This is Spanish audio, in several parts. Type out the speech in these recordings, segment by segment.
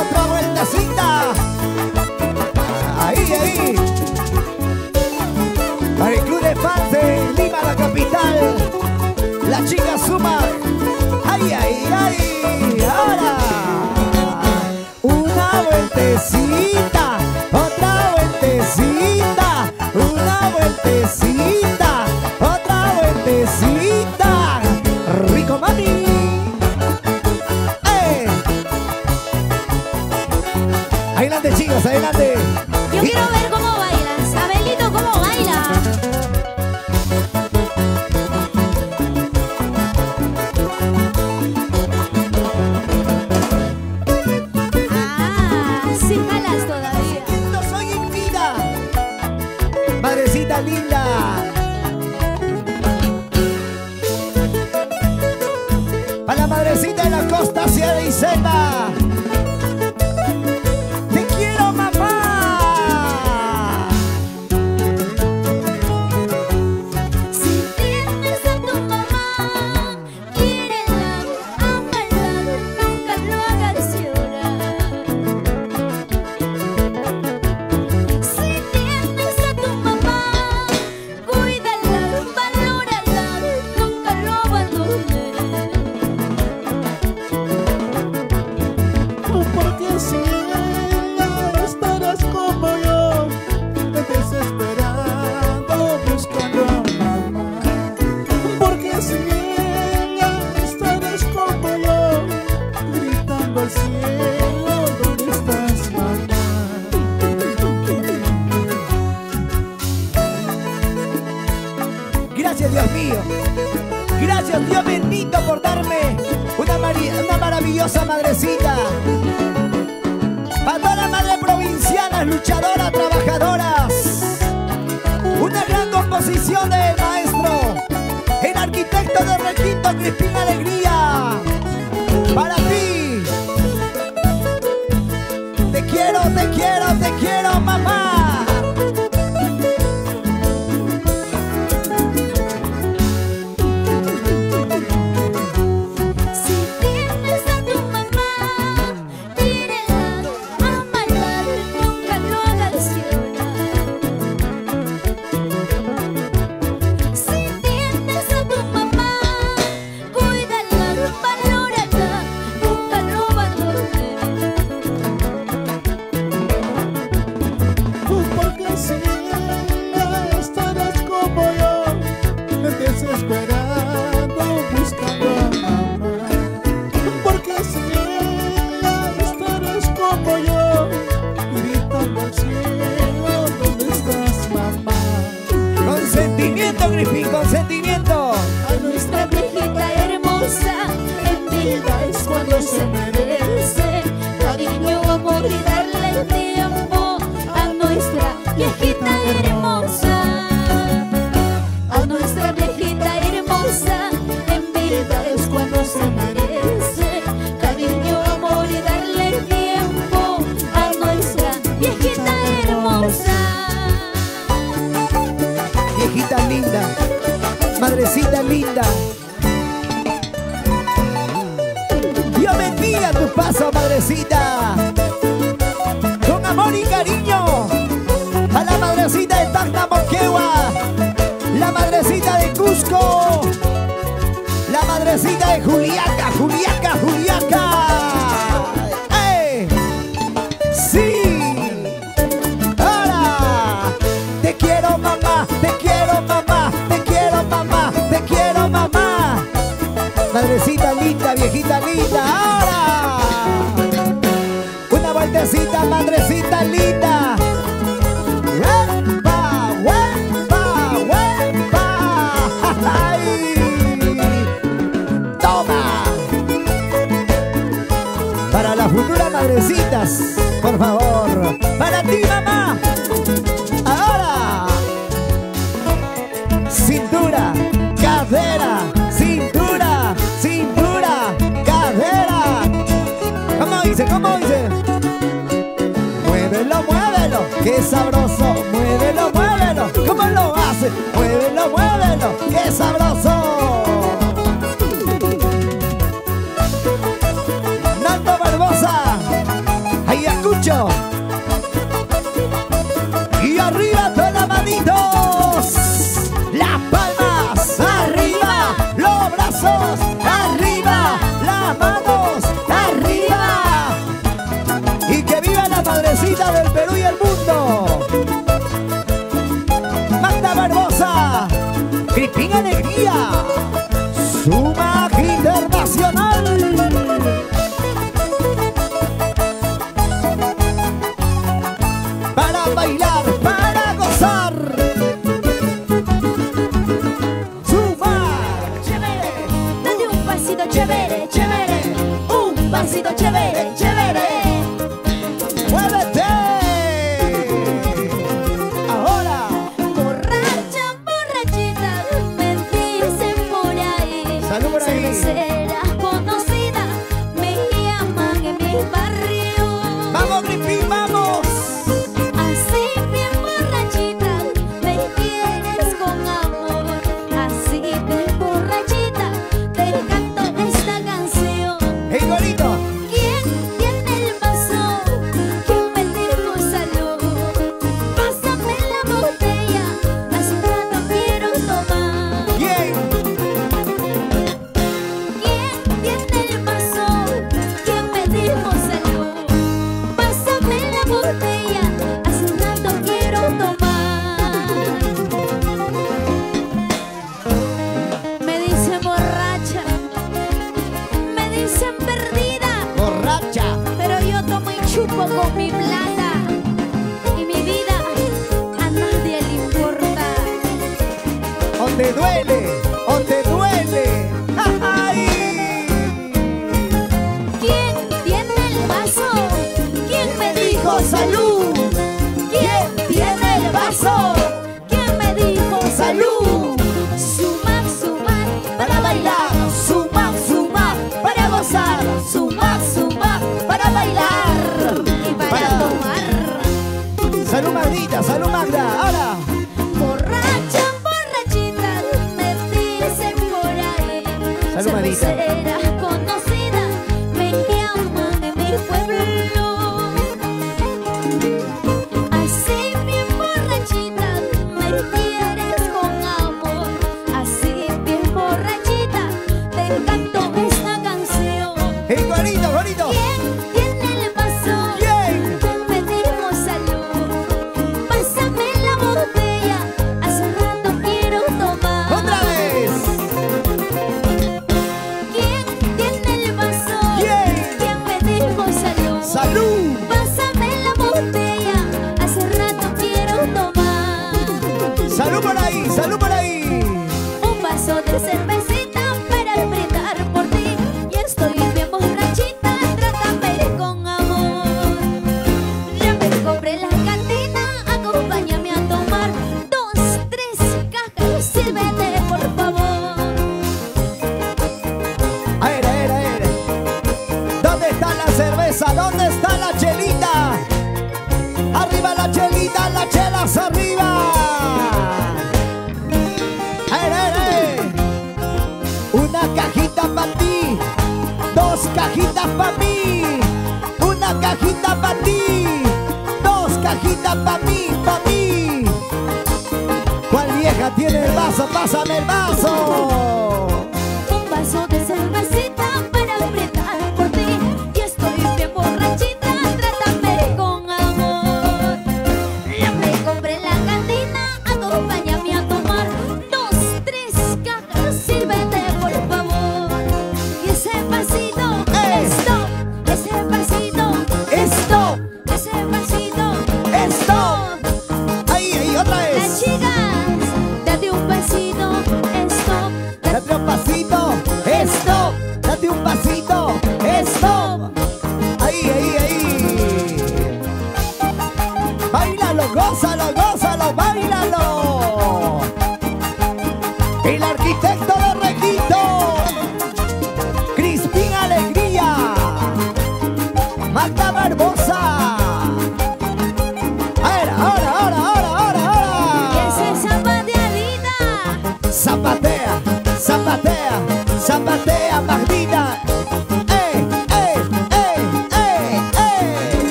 otra vueltecita. Ahí, ahí. Para el Club de Fans de Lima, la capital. Una, maravillosa madrecita. Para todas las madres provincianas, luchadoras, trabajadoras. Una gran composición del maestro, el arquitecto de requinto Crispín Alegría. Para ti. Darle tiempo a nuestra viejita hermosa. A nuestra viejita hermosa, en vida es cuando se merece cariño, amor y darle tiempo a nuestra viejita hermosa. Viejita linda, madrecita linda. Dios bendiga tu paso, madrecita. Madrecita de Tacna Moquegua. La madrecita de Cusco. La madrecita de Juliaca, Juliaca, Juliaca. ¡Sí! Ahora, te quiero mamá, te quiero mamá, te quiero mamá, te quiero mamá. Madrecita linda, viejita linda, ahora. Una vueltecita, madrecita linda. Madrecitas, por favor. Para ti, mamá. Ahora. Cintura, cadera, cintura, cintura, cadera. ¿Cómo dice? ¿Cómo dice? Muévelo, muévelo, qué sabroso. Muévelo, muévelo. ¿Cómo lo hace? Muévelo, muévelo, qué sabroso. Pues, chelaza, ¿dónde está la chelita? Arriba la chelita, la chelas arriba. ¡Ere! Una cajita para ti, dos cajitas para mí. Una cajita para ti, dos cajitas para mí, para mí. ¿Cuál vieja tiene el vaso? Pásame el vaso.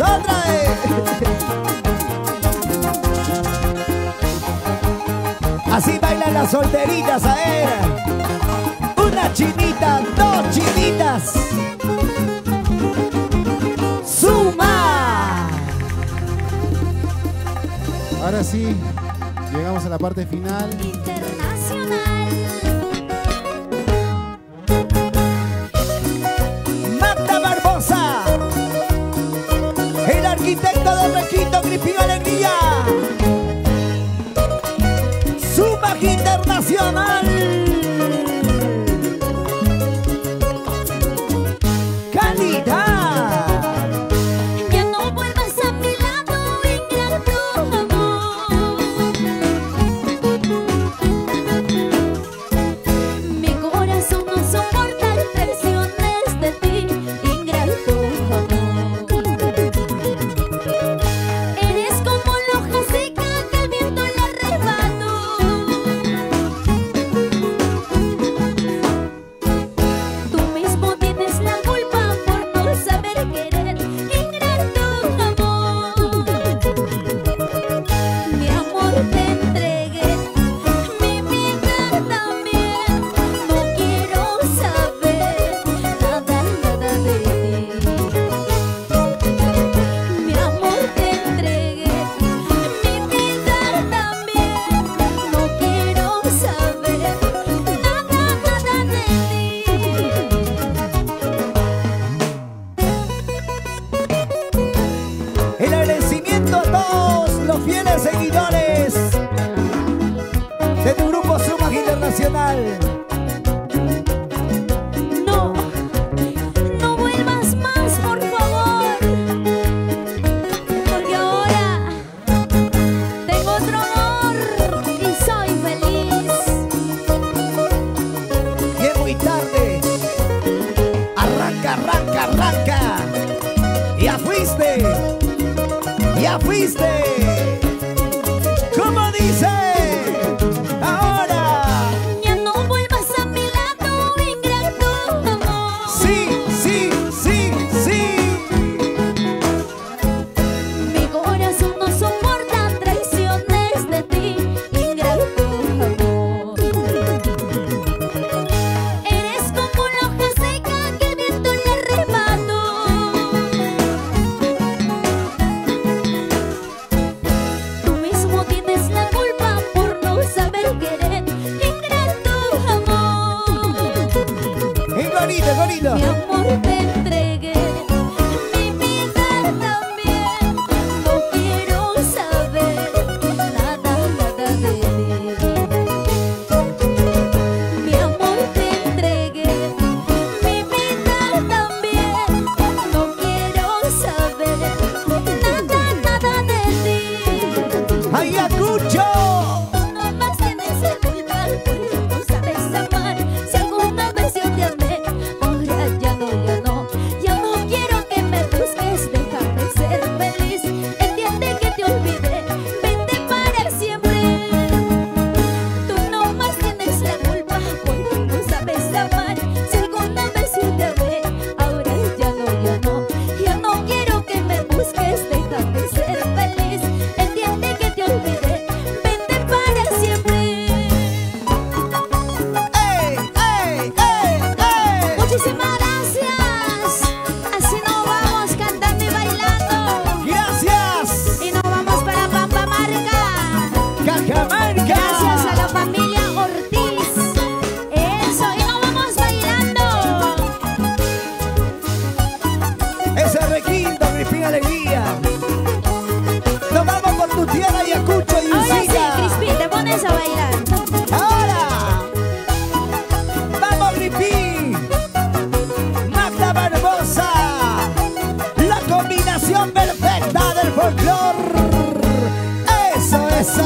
otra vez. Así bailan las solteritas a ver Una chinita, dos chinitas. ¡Suma! Ahora sí, llegamos a la parte final. isyana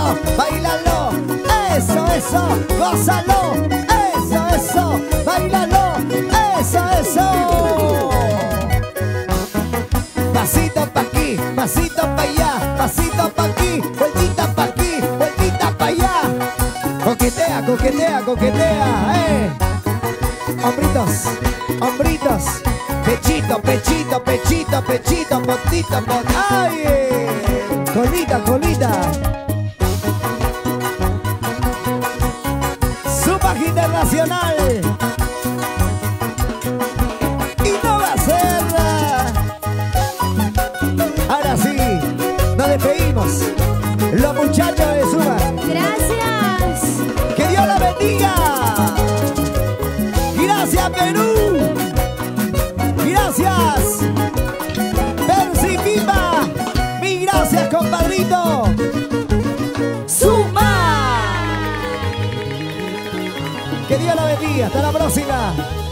eso, bailalo, eso, eso, gózalo, eso, eso, bailalo, eso, eso. Pasito pa' aquí, pasito pa' allá, pasito pa' aquí, vueltita pa' aquí, vueltita pa' allá. Coquetea, coquetea, coquetea, eh. Hombritos, hombritos, pechito, pechito, pechito, pechito, potito, potito. ¡Ay! Eh. Colita, colita. Hasta la próxima.